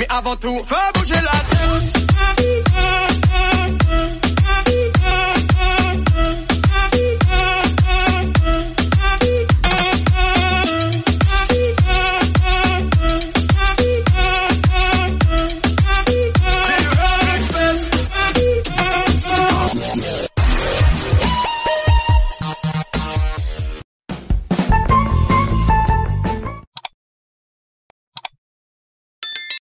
Mais avant tout, faut bouger la tête.